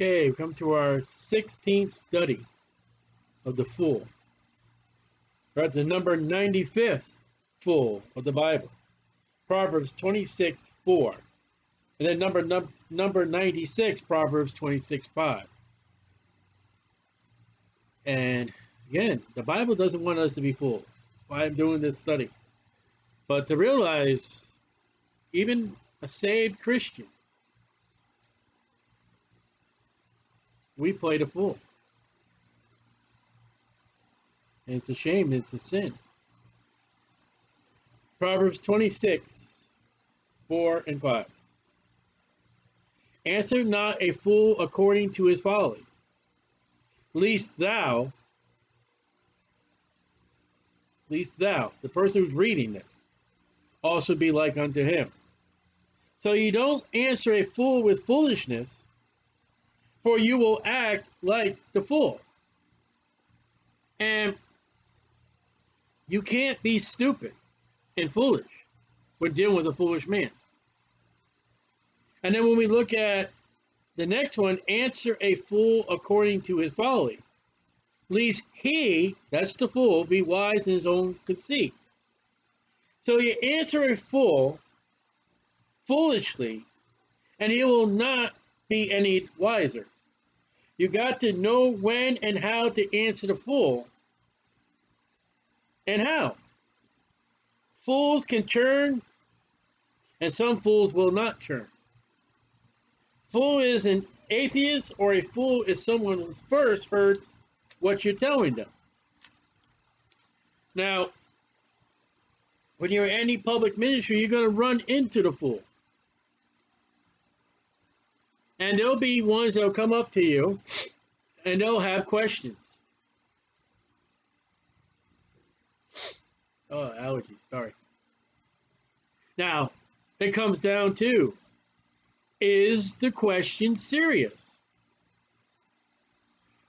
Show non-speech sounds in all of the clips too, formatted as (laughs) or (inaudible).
Okay, we come to our 16th study of the Fool. We're at the number 95th Fool of the Bible. Proverbs 26, 4. And then number num number 96, Proverbs 26, 5. And again, the Bible doesn't want us to be fools. Why I'm doing this study. But to realize, even a saved Christian we played a fool. And it's a shame, it's a sin. Proverbs 26, 4 and 5. Answer not a fool according to his folly, least thou, least thou, the person who's reading this, also be like unto him. So you don't answer a fool with foolishness, for you will act like the fool. And you can't be stupid and foolish when dealing with a foolish man. And then when we look at the next one, answer a fool according to his folly. Least he, that's the fool, be wise in his own conceit. So you answer a fool foolishly, and he will not be any wiser. You got to know when and how to answer the fool. And how. Fools can turn, and some fools will not turn. Fool is an atheist, or a fool is someone who's first heard what you're telling them. Now, when you're in any public ministry, you're going to run into the fool. And there'll be ones that'll come up to you and they'll have questions. Oh, allergies, sorry. Now, it comes down to is the question serious?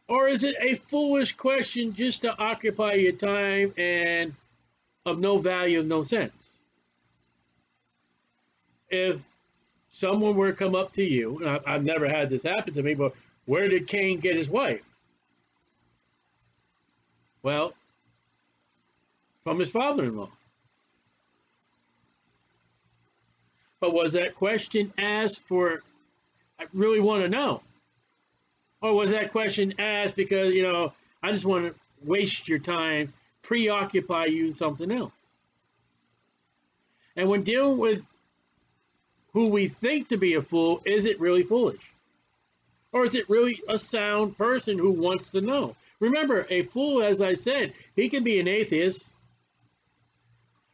Or is it a foolish question just to occupy your time and of no value, of no sense? If someone were to come up to you, and I, have never had this happen to me, but where did Cain get his wife? Well, from his father-in-law. But was that question asked for, I really want to know? Or was that question asked because, you know, I just want to waste your time, preoccupy you in something else? And when dealing with who we think to be a fool, is it really foolish? Or is it really a sound person who wants to know? Remember, a fool, as I said, he can be an atheist,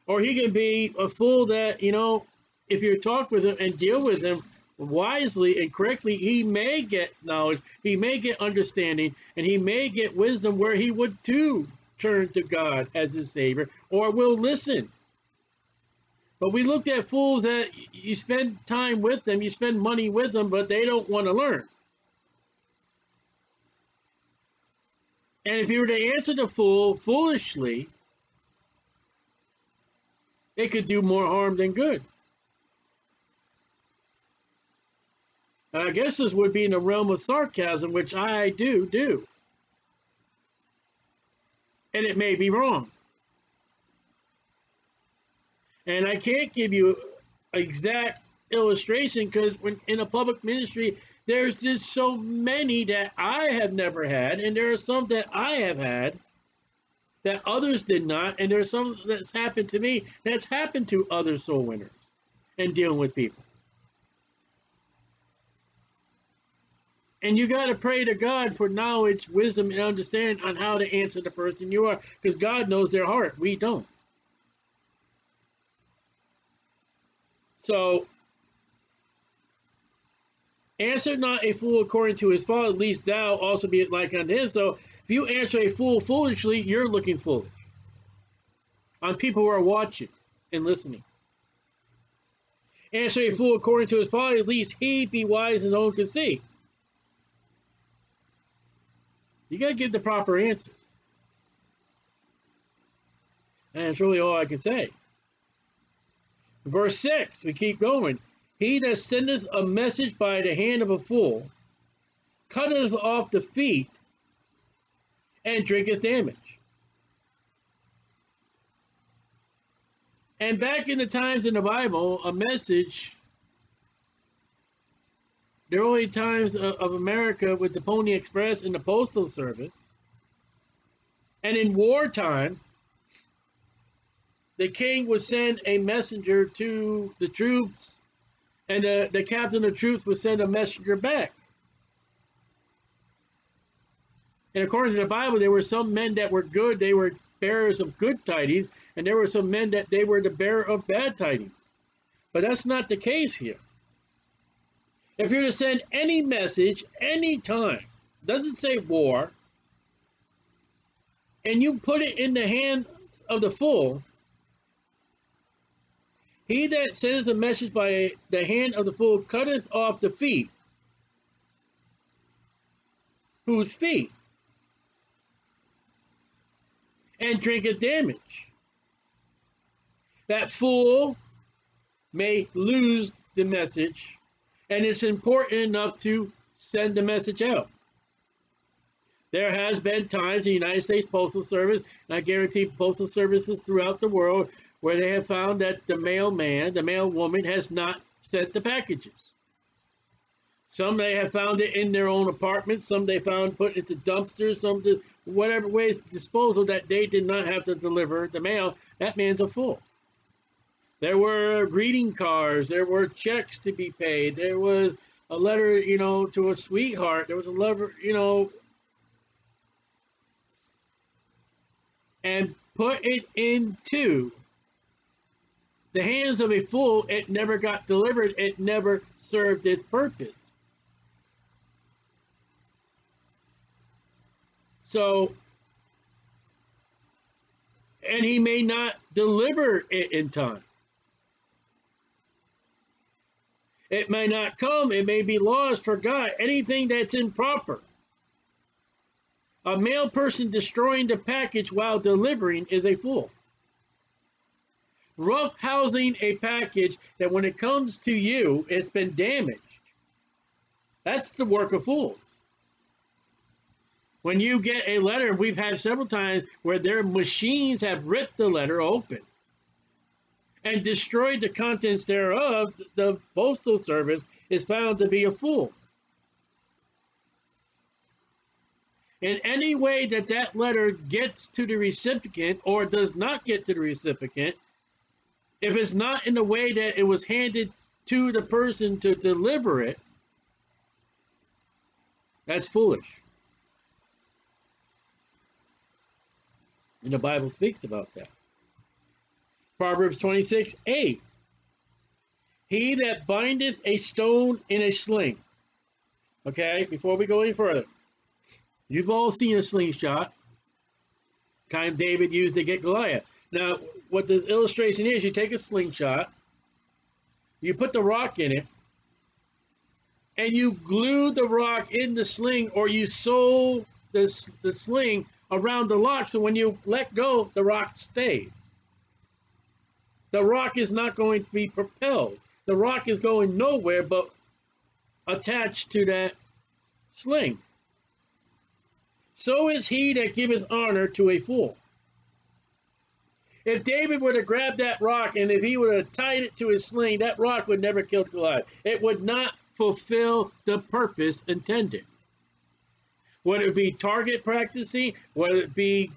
or he can be a fool that, you know, if you talk with him and deal with him wisely and correctly, he may get knowledge, he may get understanding, and he may get wisdom where he would too turn to God as his Savior, or will listen but we looked at fools that you spend time with them, you spend money with them, but they don't want to learn. And if you were to answer the fool foolishly, it could do more harm than good. I guess this would be in the realm of sarcasm, which I do do. And it may be wrong. And I can't give you exact illustration because when in a public ministry, there's just so many that I have never had, and there are some that I have had that others did not, and there's some that's happened to me that's happened to other soul winners and dealing with people. And you got to pray to God for knowledge, wisdom, and understanding on how to answer the person you are, because God knows their heart. We don't. So, answer not a fool according to his fault, at least thou also be like unto him. So, if you answer a fool foolishly, you're looking foolish on people who are watching and listening. Answer a fool according to his folly, at least he be wise in his own conceit. You got to give the proper answers. And that's really all I can say. Verse 6, we keep going. He that sendeth a message by the hand of a fool cutteth off the feet, and drinketh damage. And back in the times in the Bible, a message, the early times of, of America with the Pony Express and the Postal Service, and in wartime, the king would send a messenger to the troops, and the, the captain of troops would send a messenger back. And according to the Bible, there were some men that were good, they were bearers of good tidings, and there were some men that they were the bearer of bad tidings. But that's not the case here. If you're to send any message anytime, doesn't say war, and you put it in the hands of the fool, he that sends a message by the hand of the fool cutteth off the feet. Whose feet? And drinketh damage. That fool may lose the message, and it's important enough to send the message out. There has been times in the United States Postal Service, and I guarantee postal services throughout the world, where they have found that the mailman, the mail woman, has not sent the packages. Some they have found it in their own apartments, some they found put into dumpsters, some to whatever ways disposal that they did not have to deliver the mail. That man's a fool. There were greeting cards, there were checks to be paid, there was a letter, you know, to a sweetheart, there was a letter, you know, and put it into the hands of a fool, it never got delivered, it never served its purpose. So, and he may not deliver it in time. It may not come, it may be lost, forgot, anything that's improper. A male person destroying the package while delivering is a fool rough housing a package that when it comes to you, it's been damaged. That's the work of fools. When you get a letter, we've had several times where their machines have ripped the letter open and destroyed the contents thereof, the postal service is found to be a fool. In any way that that letter gets to the recipient or does not get to the recipient, if it's not in the way that it was handed to the person to deliver it, that's foolish. And the Bible speaks about that. Proverbs 26, 8. He that bindeth a stone in a sling. Okay, before we go any further, you've all seen a slingshot. King David used to get Goliath. Now, what the illustration is, you take a slingshot, you put the rock in it, and you glue the rock in the sling or you sew the, the sling around the lock so when you let go, the rock stays. The rock is not going to be propelled. The rock is going nowhere but attached to that sling. So is he that giveth honor to a fool. If David would have grabbed that rock and if he would have tied it to his sling, that rock would never kill Goliath. It would not fulfill the purpose intended. Whether it be target practicing, whether it be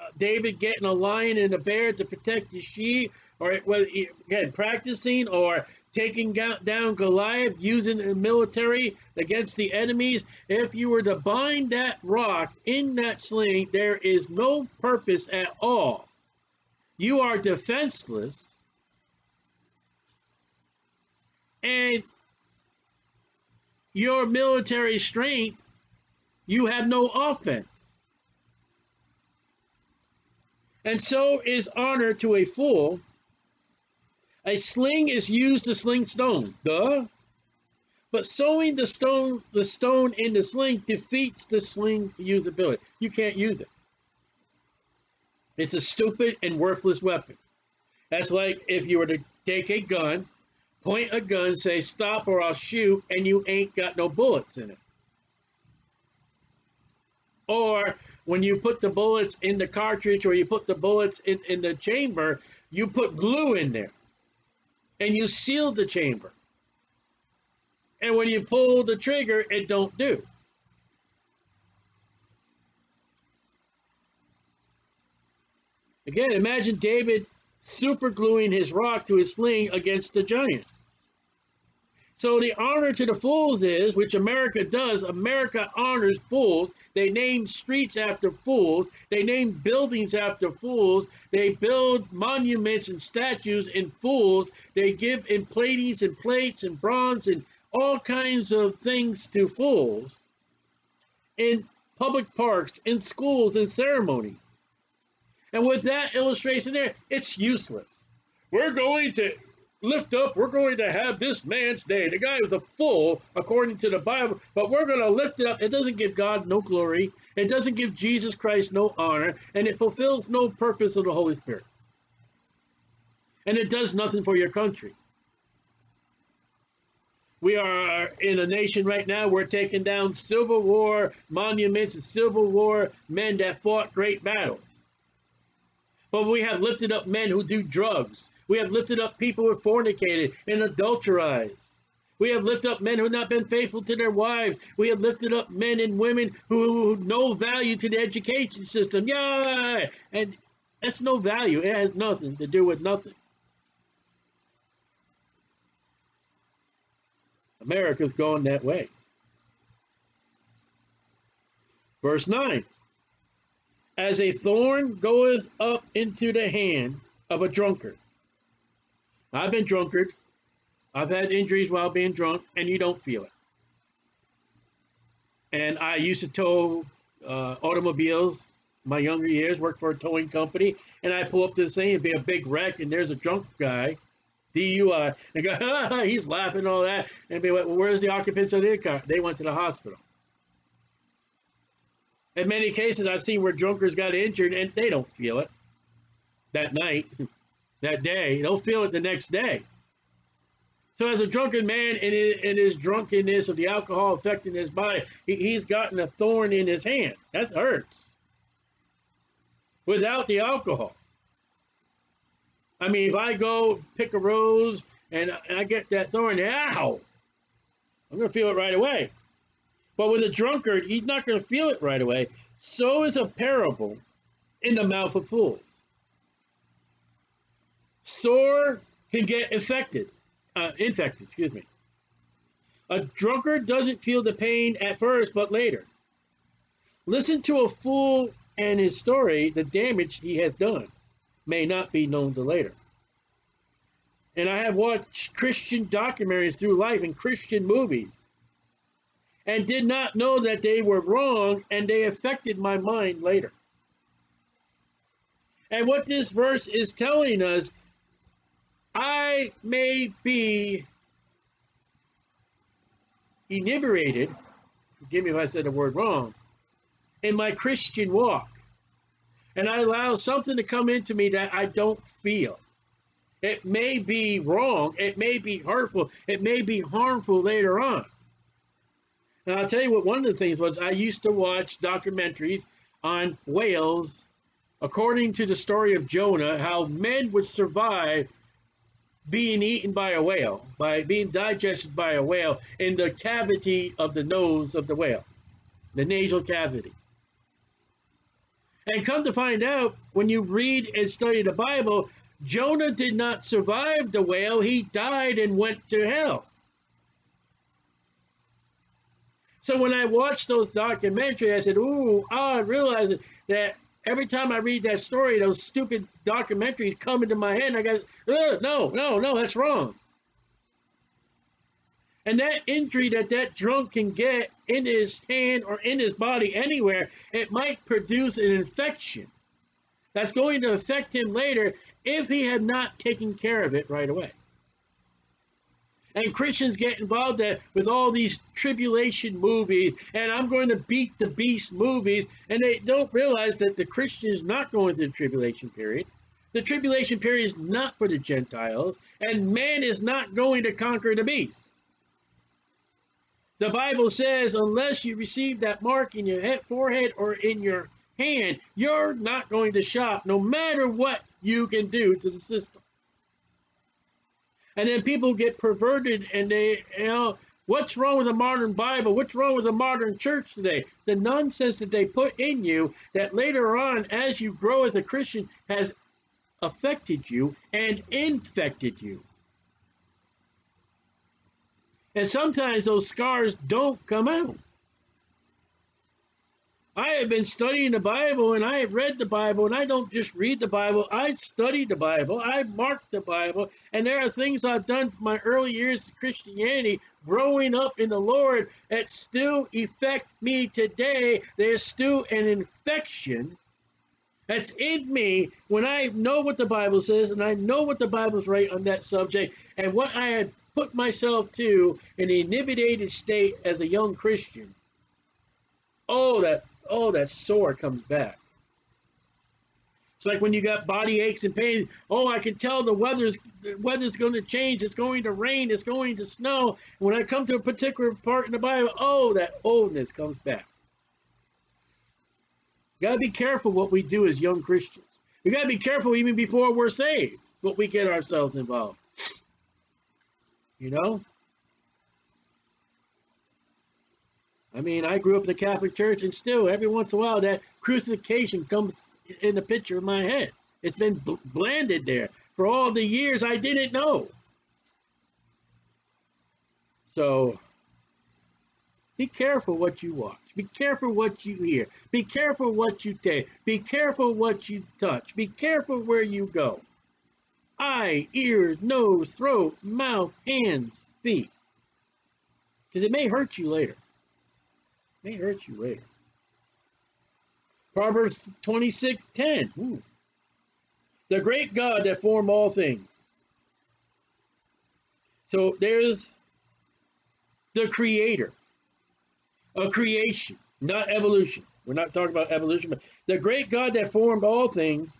uh, David getting a lion and a bear to protect the sheep, or whether again practicing or taking down Goliath using the military against the enemies. If you were to bind that rock in that sling, there is no purpose at all you are defenseless and your military strength, you have no offense. And so is honor to a fool. A sling is used to sling stone, duh. But sewing the stone, the stone in the sling defeats the sling usability. You can't use it. It's a stupid and worthless weapon. That's like if you were to take a gun, point a gun, say stop or I'll shoot, and you ain't got no bullets in it. Or when you put the bullets in the cartridge or you put the bullets in, in the chamber, you put glue in there and you seal the chamber. And when you pull the trigger, it don't do. Again, imagine David super gluing his rock to his sling against the giant. So the honor to the fools is, which America does, America honors fools. They name streets after fools. They name buildings after fools. They build monuments and statues in fools. They give in plates and plates and bronze and all kinds of things to fools in public parks, in schools, in ceremonies. And with that illustration there, it's useless. We're going to lift up, we're going to have this man's day. The guy was a fool, according to the Bible, but we're going to lift it up. It doesn't give God no glory. It doesn't give Jesus Christ no honor, and it fulfills no purpose of the Holy Spirit. And it does nothing for your country. We are in a nation right now, we're taking down Civil War monuments and Civil War men that fought great battles. But we have lifted up men who do drugs. We have lifted up people who have fornicated and adulterized. We have lifted up men who have not been faithful to their wives. We have lifted up men and women who, who no value to the education system. Yeah, and that's no value. It has nothing to do with nothing. America's going that way. Verse 9 As a thorn goeth up into the hand of a drunkard. I've been drunkard. I've had injuries while being drunk, and you don't feel it. And I used to tow uh, automobiles my younger years, worked for a towing company, and I pull up to the scene, it'd be a big wreck, and there's a drunk guy DUI. And go, (laughs) he's laughing all that. And be like, well, where's the occupants of the car? They went to the hospital. In many cases, I've seen where drunkards got injured and they don't feel it that night, (laughs) that day. They'll feel it the next day. So as a drunken man in his, drunkenness of the alcohol affecting his body, he, he's gotten a thorn in his hand. That hurts. Without the alcohol. I mean, if I go pick a rose and I get that thorn, ow, I'm going to feel it right away. But with a drunkard, he's not going to feel it right away. So is a parable in the mouth of fools. Sore can get affected, uh, infected, excuse me. A drunkard doesn't feel the pain at first, but later. Listen to a fool and his story, the damage he has done may not be known to later. And I have watched Christian documentaries through life and Christian movies and did not know that they were wrong and they affected my mind later. And what this verse is telling us, I may be inebriated, forgive me if I said the word wrong, in my Christian walk and I allow something to come into me that I don't feel. It may be wrong, it may be hurtful, it may be harmful later on. And I'll tell you what, one of the things was I used to watch documentaries on whales, according to the story of Jonah, how men would survive being eaten by a whale, by being digested by a whale in the cavity of the nose of the whale, the nasal cavity. And come to find out, when you read and study the Bible, Jonah did not survive the whale. He died and went to hell. So when I watched those documentaries, I said, ooh, ah, I realized that every time I read that story, those stupid documentaries come into my head, I go, no, no, no, that's wrong. And that injury that that drunk can get in his hand or in his body anywhere, it might produce an infection that's going to affect him later if he had not taken care of it right away. And Christians get involved with all these tribulation movies, and I'm going to beat the beast movies, and they don't realize that the Christian is not going through the tribulation period. The tribulation period is not for the Gentiles, and man is not going to conquer the beast. The Bible says, unless you receive that mark in your head, forehead or in your hand, you're not going to shop, no matter what you can do to the system. And then people get perverted and they, you know, what's wrong with the modern Bible? What's wrong with the modern church today? The nonsense that they put in you that later on, as you grow as a Christian, has affected you and infected you. And sometimes those scars don't come out. I have been studying the Bible and I have read the Bible and I don't just read the Bible, I study the Bible, I mark the Bible, and there are things I've done from my early years of Christianity, growing up in the Lord, that still affect me today. There's still an infection that's in me when I know what the Bible says and I know what the Bible's right on that subject and what I had put myself to in an inebriated state as a young Christian. Oh, that oh, that sore comes back. It's like when you got body aches and pains. Oh, I can tell the weather's the weather's going to change. It's going to rain. It's going to snow. When I come to a particular part in the Bible, oh, that oldness comes back. Got to be careful what we do as young Christians. We got to be careful even before we're saved, what we get ourselves involved. You know? I mean, I grew up in the Catholic Church, and still, every once in a while, that crucifixion comes in the picture of my head. It's been bl blended there for all the years I didn't know. So, be careful what you watch. Be careful what you hear. Be careful what you take. Be careful what you touch. Be careful where you go. Eye, ears, nose, throat, mouth, hands, feet. Because it may hurt you later may hurt you later. Proverbs 26, 10. Ooh. The great God that formed all things. So there's the creator, a creation, not evolution. We're not talking about evolution, but the great God that formed all things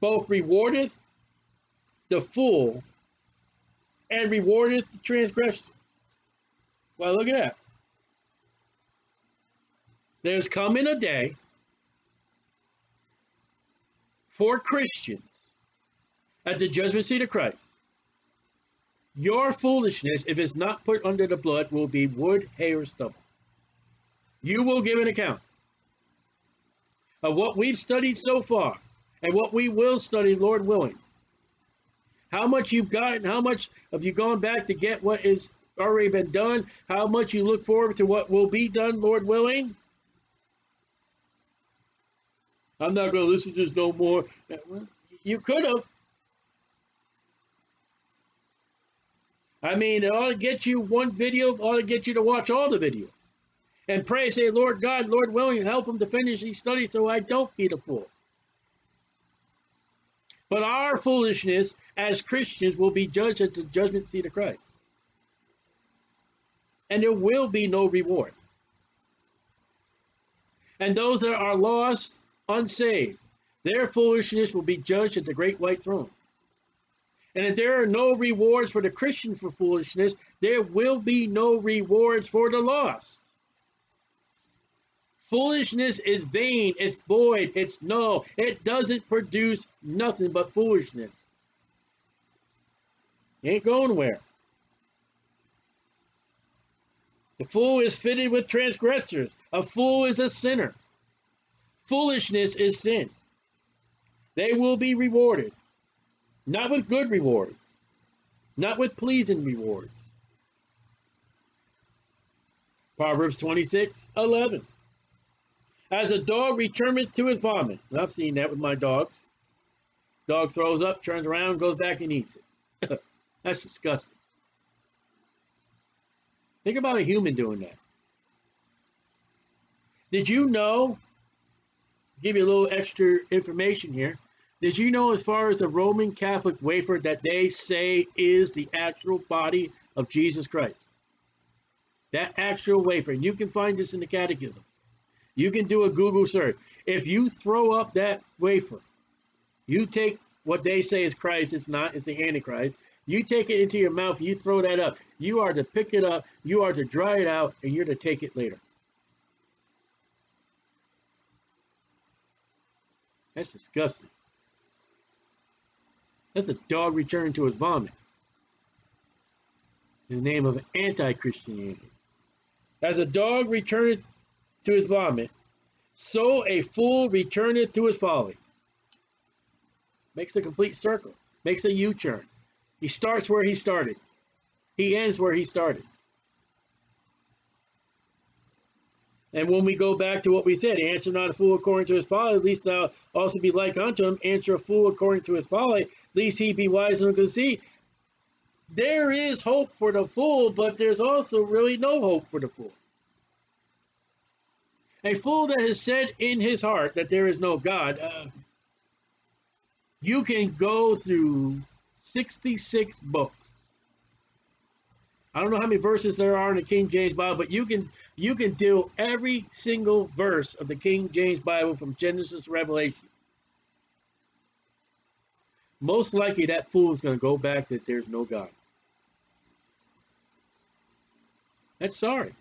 both rewardeth the fool and rewardeth the transgressor. Well, look at that. There's coming a day for Christians at the judgment seat of Christ. Your foolishness, if it's not put under the blood, will be wood, hay, or stubble. You will give an account of what we've studied so far and what we will study, Lord willing. How much you've gotten, how much have you gone back to get what is already been done, how much you look forward to what will be done, Lord willing. I'm not going to listen to this no more. You could have. I mean, it ought to get you one video, ought to get you to watch all the videos. And pray, say, Lord God, Lord willing, help him to finish these studies so I don't be the fool. But our foolishness as Christians will be judged at the judgment seat of Christ. And there will be no reward. And those that are lost unsaved. Their foolishness will be judged at the great white throne. And if there are no rewards for the Christian for foolishness, there will be no rewards for the lost. Foolishness is vain, it's void, it's null. It doesn't produce nothing but foolishness. ain't going where. The fool is fitted with transgressors. A fool is a sinner. Foolishness is sin. They will be rewarded, not with good rewards, not with pleasing rewards. Proverbs 26, 11. As a dog returns to his vomit, and I've seen that with my dogs. Dog throws up, turns around, goes back and eats it. (laughs) That's disgusting. Think about a human doing that. Did you know give you a little extra information here. Did you know as far as the Roman Catholic wafer that they say is the actual body of Jesus Christ? That actual wafer. And you can find this in the catechism. You can do a Google search. If you throw up that wafer, you take what they say is Christ, it's not, it's the Antichrist. You take it into your mouth, you throw that up. You are to pick it up, you are to dry it out, and you're to take it later. That's disgusting. That's a dog returning to his vomit. In the name of anti-Christianity. As a dog returneth to his vomit, so a fool returneth to his folly. Makes a complete circle. Makes a U-turn. He starts where he started. He ends where he started. And when we go back to what we said, answer not a fool according to his folly, at least thou also be like unto him. Answer a fool according to his folly, least he be wise and conceit. There is hope for the fool, but there's also really no hope for the fool. A fool that has said in his heart that there is no God, uh, you can go through 66 books. I don't know how many verses there are in the King James Bible, but you can you can do every single verse of the King James Bible from Genesis to Revelation. Most likely that fool is going to go back that there's no God. That's sorry.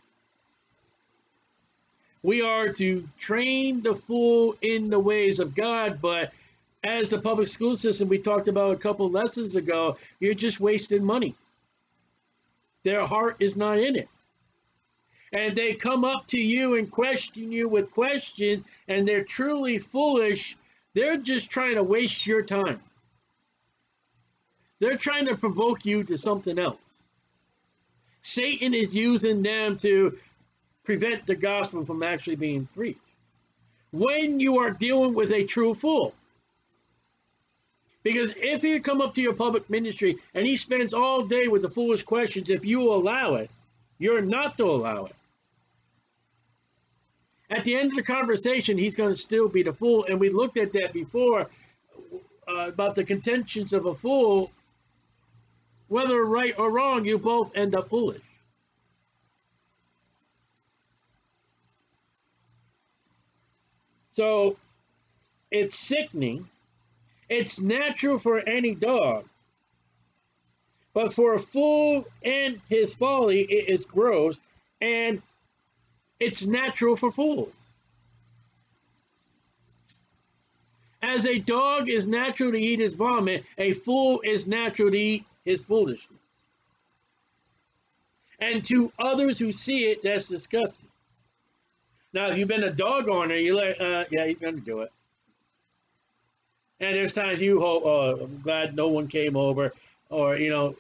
We are to train the fool in the ways of God, but as the public school system we talked about a couple lessons ago, you're just wasting money. Their heart is not in it. And they come up to you and question you with questions, and they're truly foolish. They're just trying to waste your time. They're trying to provoke you to something else. Satan is using them to prevent the gospel from actually being preached. When you are dealing with a true fool, because if he come up to your public ministry and he spends all day with the foolish questions, if you allow it, you're not to allow it. At the end of the conversation, he's going to still be the fool. And we looked at that before uh, about the contentions of a fool. Whether right or wrong, you both end up foolish. So it's sickening it's natural for any dog. But for a fool and his folly, it is gross, and it's natural for fools. As a dog is natural to eat his vomit, a fool is natural to eat his foolishness. And to others who see it, that's disgusting. Now, if you've been a dog owner, you like, uh, yeah, he's going to do it. And there's times you hope, oh, uh, I'm glad no one came over. Or, you know,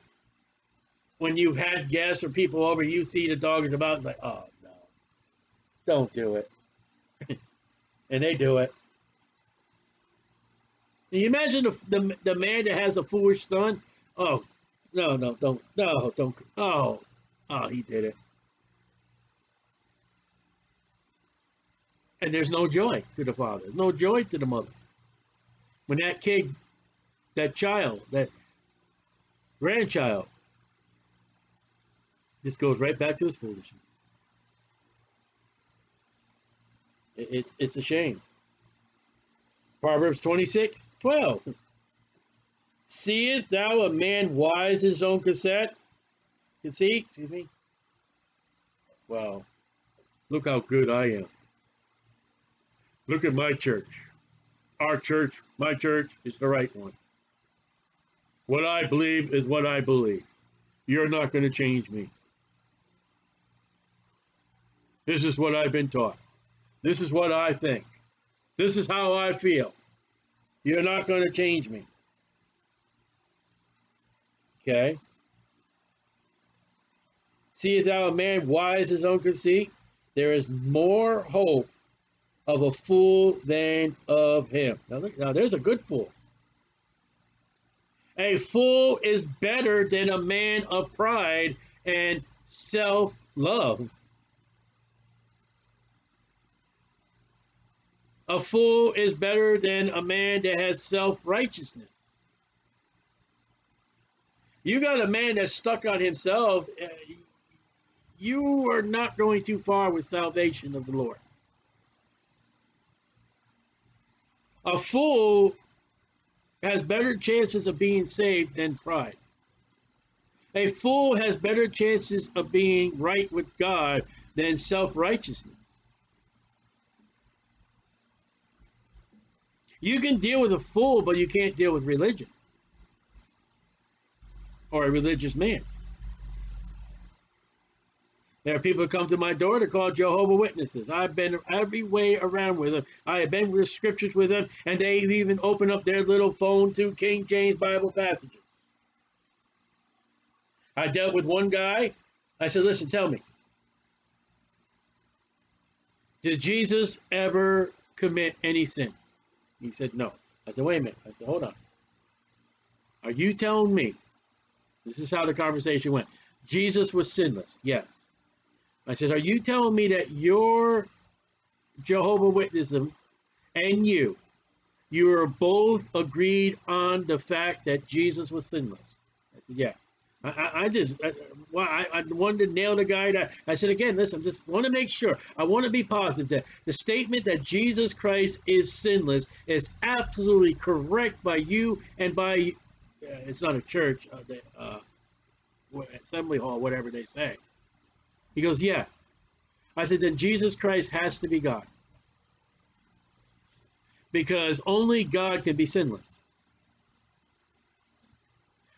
when you've had guests or people over, you see the dog is about, it's like, oh, no, don't do it. (laughs) and they do it. Can you imagine the, the, the man that has a foolish son? Oh, no, no, don't, no, don't, oh, oh, he did it. And there's no joy to the father, no joy to the mother when that kid, that child, that grandchild, just goes right back to his foolishness. It, it, it's a shame. Proverbs 26, 12. Seest thou a man wise in his own cassette? Conceit? Excuse me. Wow. Look how good I am. Look at my church our church, my church, is the right one. What I believe is what I believe. You're not going to change me. This is what I've been taught. This is what I think. This is how I feel. You're not going to change me. Okay? Seest thou a man wise his own conceit? There is more hope of a fool than of him. Now, now there's a good fool. A fool is better than a man of pride and self love. A fool is better than a man that has self righteousness. You got a man that's stuck on himself, uh, you are not going too far with salvation of the Lord. A fool has better chances of being saved than pride. A fool has better chances of being right with God than self-righteousness. You can deal with a fool, but you can't deal with religion or a religious man. There are people who come to my door to call Jehovah Witnesses. I've been every way around with them. I have been with scriptures with them, and they even open up their little phone to King James Bible passages. I dealt with one guy. I said, listen, tell me. Did Jesus ever commit any sin? He said, no. I said, wait a minute. I said, hold on. Are you telling me, this is how the conversation went, Jesus was sinless? Yes. I said, are you telling me that your Jehovah Witness and you, you are both agreed on the fact that Jesus was sinless? I said, yeah. I, I just, I, well, I, I wanted to nail the guy. That I said again, listen, I just want to make sure. I want to be positive that the statement that Jesus Christ is sinless is absolutely correct by you and by. Uh, it's not a church, uh, the, uh, assembly hall, whatever they say. He goes, yeah. I said, then Jesus Christ has to be God. Because only God can be sinless.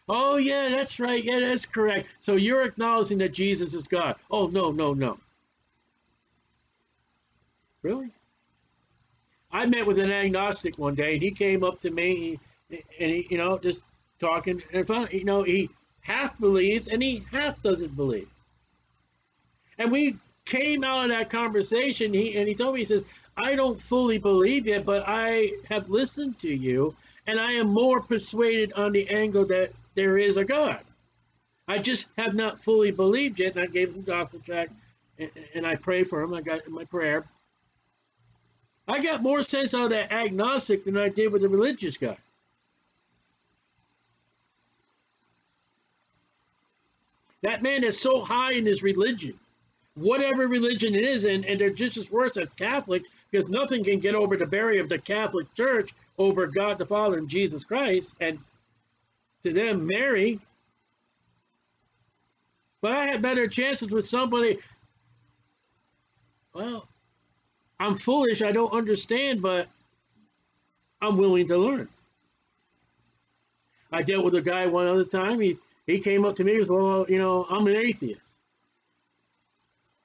Oh, yeah, that's right. Yeah, that's correct. So you're acknowledging that Jesus is God. Oh, no, no, no. Really? I met with an agnostic one day, and he came up to me, and he, you know, just talking, and found, you know, he half believes and he half doesn't believe. And we came out of that conversation, he and he told me, he says, I don't fully believe it, but I have listened to you, and I am more persuaded on the angle that there is a God. I just have not fully believed yet, and I gave some gospel tract, and, and I pray for him. I got my prayer. I got more sense out of that agnostic than I did with the religious guy. That man is so high in his religion, whatever religion it is, and, they're just as worse as Catholic, because nothing can get over the barrier of the Catholic Church over God the Father and Jesus Christ. And to them Mary. But I had better chances with somebody. Well, I'm foolish, I don't understand, but I'm willing to learn. I dealt with a guy one other time. He he came up to me and said, Well, you know, I'm an atheist.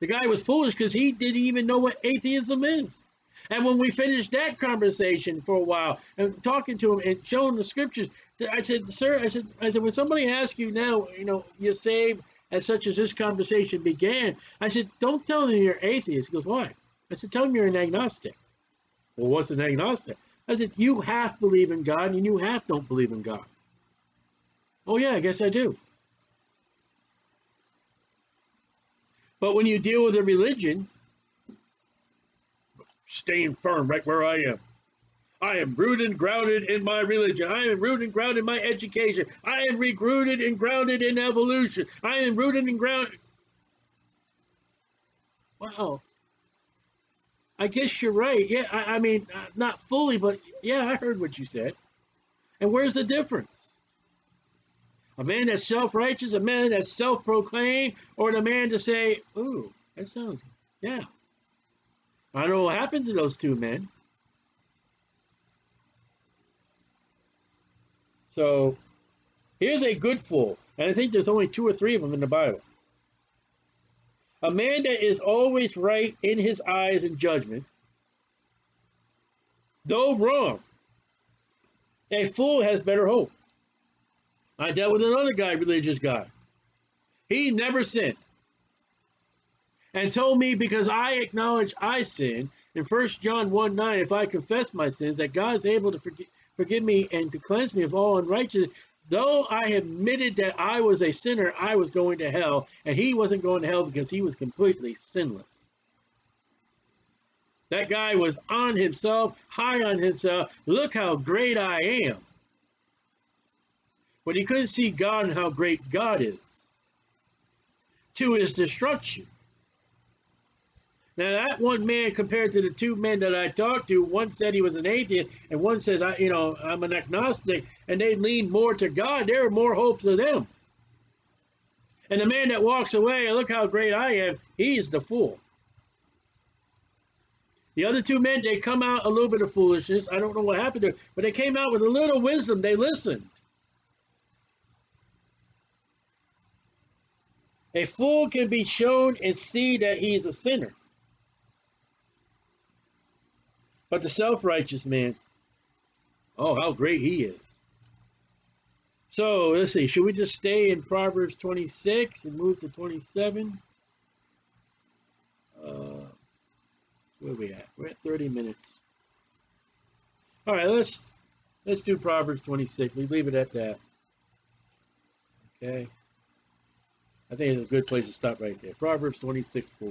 The guy was foolish because he didn't even know what atheism is. And when we finished that conversation for a while and talking to him and showing the scriptures, I said, sir, I said, I said, when somebody asks you now, you know, you're saved as such as this conversation began, I said, don't tell them you're atheist. He goes, why? I said, tell them you're an agnostic. Well, what's an agnostic? I said, you half believe in God and you half don't believe in God. Oh yeah, I guess I do. But when you deal with a religion, staying firm right where I am. I am rooted and grounded in my religion. I am rooted and grounded in my education. I am rooted and grounded in evolution. I am rooted and grounded. Wow. I guess you're right. Yeah, I, I mean, not fully, but yeah, I heard what you said. And where's the difference? A man that's self-righteous, a man that's self-proclaimed, or the man to say, ooh, that sounds, yeah. I don't know what happened to those two men. So here's a good fool, and I think there's only two or three of them in the Bible. A man that is always right in his eyes and judgment, though wrong. A fool has better hope. I dealt with another guy, religious guy. He never sinned. And told me because I acknowledge I sin, in 1 John 1 9, if I confess my sins, that God is able to forgive, forgive me and to cleanse me of all unrighteousness. Though I admitted that I was a sinner, I was going to hell, and he wasn't going to hell because he was completely sinless. That guy was on himself, high on himself. Look how great I am. But he couldn't see God and how great God is. To his destruction. Now that one man compared to the two men that I talked to, one said he was an atheist, and one says, I, you know, I'm an agnostic, and they leaned more to God. There are more hopes of them. And the man that walks away, look how great I am, he's the fool. The other two men, they come out a little bit of foolishness. I don't know what happened there, but they came out with a little wisdom. They listened. A fool can be shown and see that he is a sinner. But the self-righteous man, oh, how great he is. So let's see, should we just stay in Proverbs 26 and move to 27? Uh, where we at? We're at 30 minutes. All right, let's let's do Proverbs 26. We leave it at that. Okay. I think it's a good place to stop right there. Proverbs 26 4.